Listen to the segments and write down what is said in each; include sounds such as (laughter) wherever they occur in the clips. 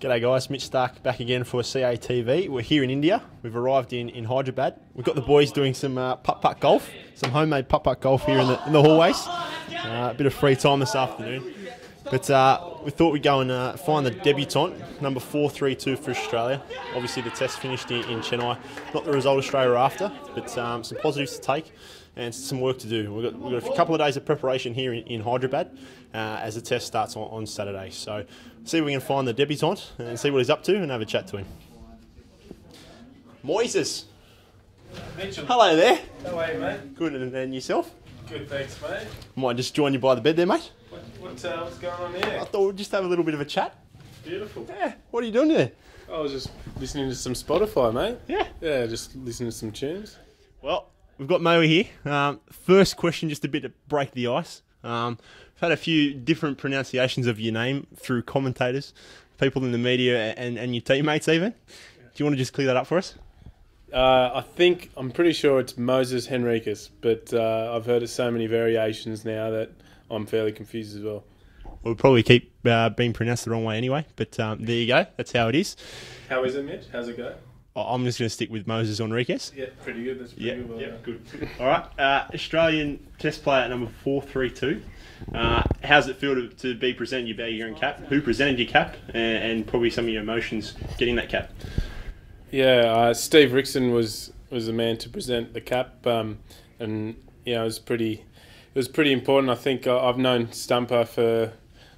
G'day guys, Mitch Starc back again for CATV. We're here in India. We've arrived in, in Hyderabad. We've got the boys doing some uh, putt putt golf, some homemade putt putt golf here in the, in the hallways. Uh, a bit of free time this afternoon. But uh, we thought we'd go and uh, find the debutant, number 432 for Australia. Obviously, the test finished in, in Chennai. Not the result Australia were after, but um, some positives to take and some work to do. We've got, we've got a couple of days of preparation here in, in Hyderabad uh, as the test starts on, on Saturday. So, see if we can find the debutant and see what he's up to and have a chat to him. Moises. Mitchell. Hello there. How are you, mate? Good, and, and yourself? Good, thanks, mate. Might just join you by the bed there, mate. What, what, uh, what's going on there? I thought we'd just have a little bit of a chat. Beautiful. Yeah, what are you doing there? I was just listening to some Spotify, mate. Yeah. Yeah, just listening to some tunes. Well, we've got Moa here. Um, first question, just a bit to break the ice. Um, we've had a few different pronunciations of your name through commentators, people in the media, and, and your teammates even. Do you want to just clear that up for us? Uh, I think, I'm pretty sure it's Moses Henriques, but uh, I've heard of so many variations now that I'm fairly confused as well. We'll probably keep uh, being pronounced the wrong way anyway, but um, there you go. That's how it is. How is it, Mitch? How's it go? I- I'm just going to stick with Moses Enriquez. Yeah, pretty good. That's pretty Yeah, good. Well yeah, good. (laughs) All right, uh, Australian Test player at number four three two. Uh, how's it feel to, to be presented your bag your own cap? Who presented your cap, and, and probably some of your emotions getting that cap? Yeah, uh, Steve Rixon was was the man to present the cap, um, and you know it was pretty it was pretty important. I think I- I've known Stumper for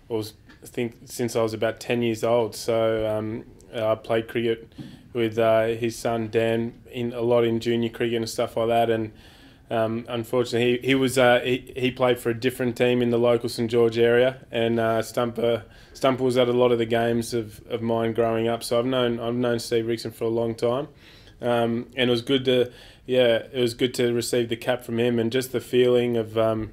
well, I think since I was about ten years old. So um, I played cricket with uh, his son Dan in a lot in junior cricket and stuff like that, and. Um, unfortunately, he, he was uh, he, he played for a different team in the local St George area, and uh, Stumper Stumper was at a lot of the games of, of mine growing up. So I've known I've known Steve Rixon for a long time, um, and it was good to yeah it was good to receive the cap from him, and just the feeling of um,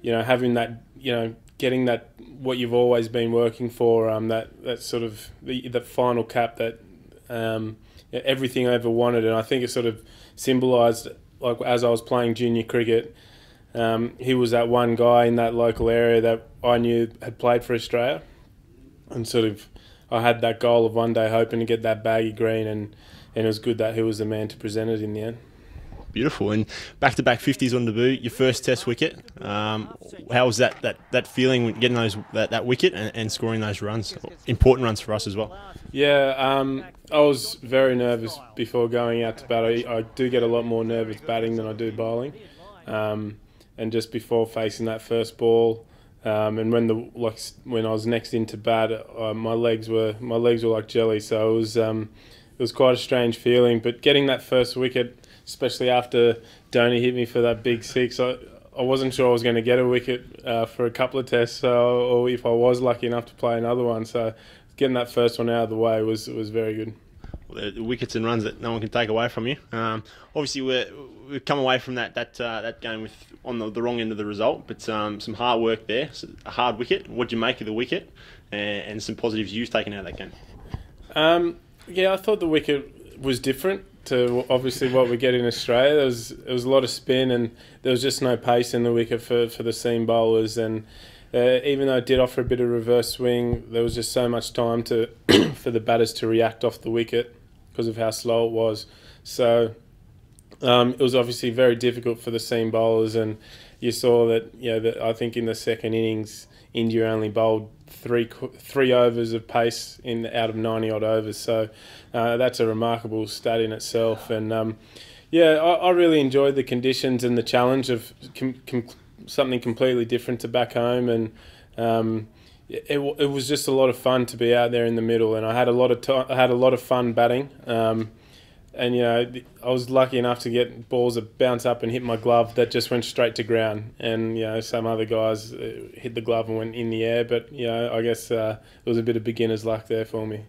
you know having that you know getting that what you've always been working for um, that that sort of the the final cap that um, everything I ever wanted, and I think it sort of symbolised like as I was playing junior cricket. Um, he was that one guy in that local area that I knew had played for Australia, and sort of I had that goal of one day hoping to get that baggy green, and, and it was good that he was the man to present it in the end. Beautiful, and back to back fifties on debut. Your first Test wicket. Um, how was that that that feeling getting those that, that wicket and, and scoring those runs? Important runs for us as well. Yeah, um, I was very nervous before going out to bat. I, I do get a lot more nervous batting than I do bowling, um, and just before facing that first ball, um, and when the like when I was next into bat, uh, my legs were my legs were like jelly. So it was um, it was quite a strange feeling. But getting that first wicket, especially after Dhoni hit me for that big six, I, I wasn't sure I was going to get a wicket uh, for a couple of tests, so, or if I was lucky enough to play another one. So getting that first one out of the way was was very good. the, the wickets and runs that no one can take away from you. Um, obviously, we're, we've come away from that that uh, that game with on the, the wrong end of the result, but um, some hard work there, so a hard wicket. What do you make of the wicket, and, and some positives you've taken out of that game? Um, yeah, I thought the wicket was different to obviously what we get in Australia. There was there was a lot of spin and there was just no pace in the wicket for, for the seam bowlers. And uh, even though it did offer a bit of reverse swing, there was just so much time to (coughs) for the batters to react off the wicket because of how slow it was. So um, it was obviously very difficult for the seam bowlers, and you saw that. You know, that I think in the second innings, India only bowled three three overs of pace in out of ninety odd overs. So uh, that's a remarkable stat in itself. And um, yeah, I, I really enjoyed the conditions and the challenge of com- com- something completely different to back home. And um, it, it, was just a lot of fun to be out there in the middle. And I had a lot of I had a lot of fun batting. Um, and you know, I was lucky enough to get balls that bounce up and hit my glove that just went straight to ground. And you know, some other guys uh, hit the glove and went in the air. But you know, I guess uh, it was a bit of beginner's luck there for me.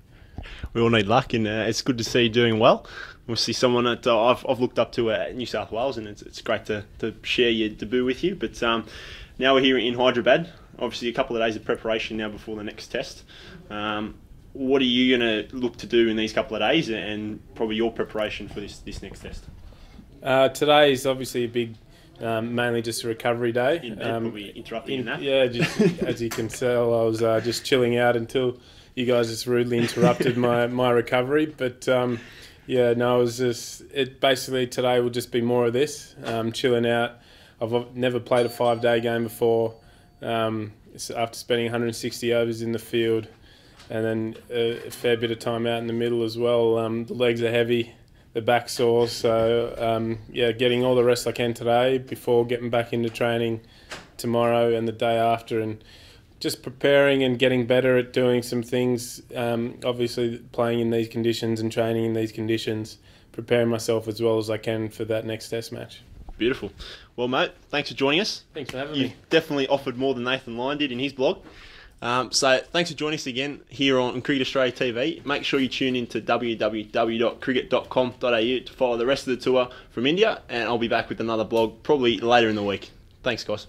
We all need luck, and uh, it's good to see you doing well. Obviously, someone that uh, I've, I've looked up to at New South Wales, and it's, it's great to, to share your debut with you. But um, now we're here in Hyderabad. Obviously, a couple of days of preparation now before the next test. Um, what are you going to look to do in these couple of days, and probably your preparation for this, this next test? Uh, today is obviously a big, um, mainly just a recovery day. In, Um, probably interrupting in, that. yeah, just, (laughs) as you can tell, I was uh, just chilling out until you guys just rudely interrupted my, (laughs) my recovery. But um, yeah, no, it was just it. Basically, today will just be more of this, um, chilling out. I've never played a five day game before. Um, after spending 160 overs in the field, and then a, fair bit of time out in the middle as well. Um, the legs are heavy, the back sore, so um, yeah, getting all the rest I can today before getting back into training tomorrow and the day after, and just preparing and getting better at doing some things. Um, obviously, playing in these conditions and training in these conditions, preparing myself as well as I can for that next Test match. Beautiful. Well, mate, thanks for joining us. Thanks for having me. you me. definitely offered more than Nathan Lyon did in his blog. Um, so thanks for joining us again here on Cricket Australia TV. Make sure you tune in to www.cricket.com.au to follow the rest of the tour from India, and I'll be back with another blog probably later in the week. Thanks, guys.